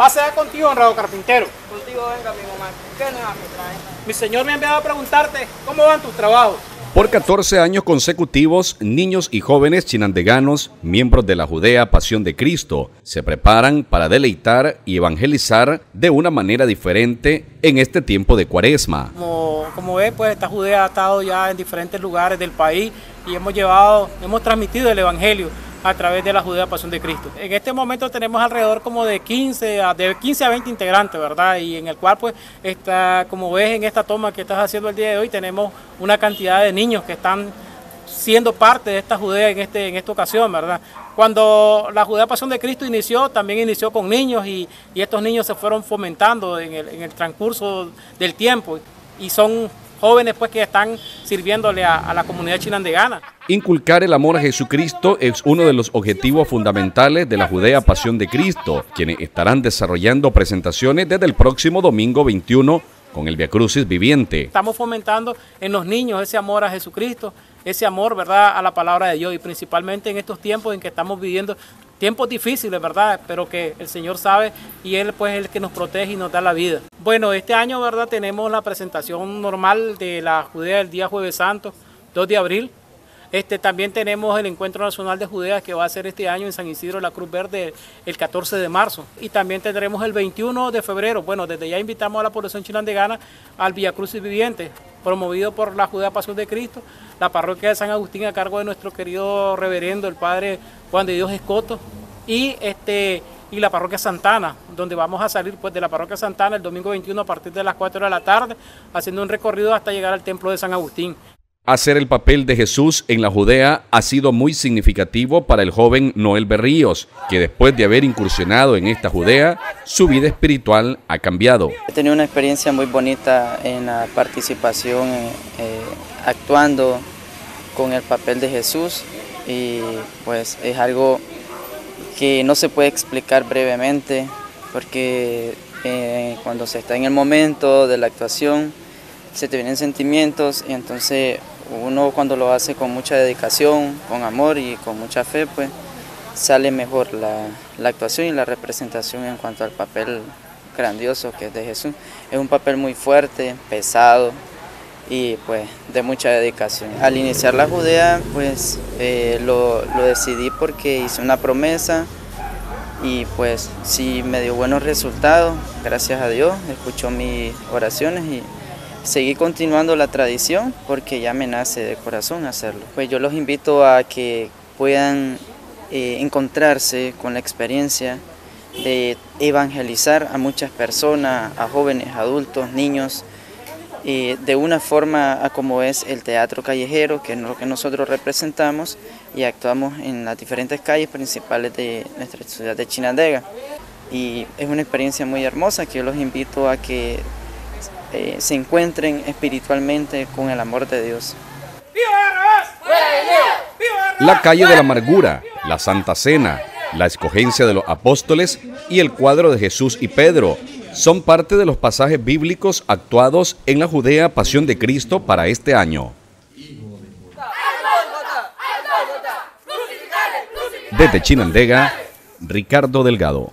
paz sea contigo, honrado carpintero. Contigo venga, mi mamá. ¿Qué nueva me trae? Mi señor me ha enviado a preguntarte cómo van tus trabajos. Por 14 años consecutivos, niños y jóvenes chinandeganos, miembros de la Judea Pasión de Cristo, se preparan para deleitar y evangelizar de una manera diferente en este tiempo de cuaresma. Como, como ves, pues esta Judea ha estado ya en diferentes lugares del país y hemos llevado, hemos transmitido el Evangelio a través de la Judea Pasión de Cristo. En este momento tenemos alrededor como de 15 a, de 15 a 20 integrantes, ¿verdad? Y en el cual pues está, como ves en esta toma que estás haciendo el día de hoy, tenemos una cantidad de niños que están siendo parte de esta Judea en, este, en esta ocasión, ¿verdad? Cuando la Judea Pasión de Cristo inició, también inició con niños y, y estos niños se fueron fomentando en el, en el transcurso del tiempo y son jóvenes pues que están sirviéndole a, a la comunidad chinandegana. Inculcar el amor a Jesucristo es uno de los objetivos fundamentales de la Judea Pasión de Cristo, quienes estarán desarrollando presentaciones desde el próximo domingo 21 con el Via Crucis viviente. Estamos fomentando en los niños ese amor a Jesucristo, ese amor, ¿verdad?, a la palabra de Dios y principalmente en estos tiempos en que estamos viviendo tiempos difíciles, ¿verdad? Pero que el Señor sabe y Él pues es el que nos protege y nos da la vida. Bueno, este año, ¿verdad? Tenemos la presentación normal de la Judea el día Jueves Santo, 2 de abril. Este, también tenemos el Encuentro Nacional de Judea que va a ser este año en San Isidro de la Cruz Verde el 14 de marzo. Y también tendremos el 21 de febrero. Bueno, desde ya invitamos a la población chilandegana al Via Crucis Viviente, promovido por la Judea Pasión de Cristo, la parroquia de San Agustín a cargo de nuestro querido reverendo, el padre Juan de Dios Escoto, y este y la parroquia Santana, donde vamos a salir pues de la parroquia Santana el domingo 21 a partir de las 4 de la tarde, haciendo un recorrido hasta llegar al templo de San Agustín. Hacer el papel de Jesús en la Judea ha sido muy significativo para el joven Noel Berríos, que después de haber incursionado en esta Judea, su vida espiritual ha cambiado. He tenido una experiencia muy bonita en la participación, eh, actuando con el papel de Jesús y pues es algo que no se puede explicar brevemente porque eh, cuando se está en el momento de la actuación se te vienen sentimientos y entonces uno cuando lo hace con mucha dedicación, con amor y con mucha fe, pues sale mejor la, actuación y la representación en cuanto al papel grandioso que es de Jesús. Es un papel muy fuerte, pesado y pues de mucha dedicación. Al iniciar la Judea, pues eh, lo, lo decidí porque hice una promesa y pues sí me dio buenos resultados, gracias a Dios, escuchó mis oraciones y seguí continuando la tradición porque ya me nace de corazón hacerlo. Pues yo los invito a que puedan eh, encontrarse con la experiencia de evangelizar a muchas personas, a jóvenes, adultos, niños, eh, de una forma a como es el teatro callejero, que es lo que nosotros representamos y actuamos en las diferentes calles principales de nuestra ciudad de Chinandega. Y es una experiencia muy hermosa que yo los invito a que eh, se encuentren espiritualmente con el amor de Dios. La calle de la amargura, la Santa Cena, la escogencia de los apóstoles y el cuadro de Jesús y Pedro son parte de los pasajes bíblicos actuados en la Judea Pasión de Cristo para este año. Desde Chinandega, Ricardo Delgado.